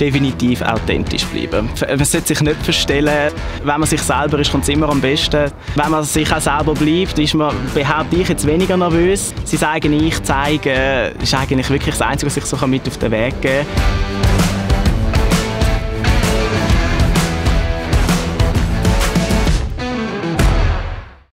definitiv authentisch bleiben. Man sollte sich nicht verstellen. Wenn man sich selber ist, kommt es immer am besten. Wenn man sich auch selber bleibt, ist man, behaupte ich, jetzt weniger nervös. Sein eigenes Ich zeigen, ist eigentlich wirklich das Einzige, was ich so mit auf den Weg geben kann.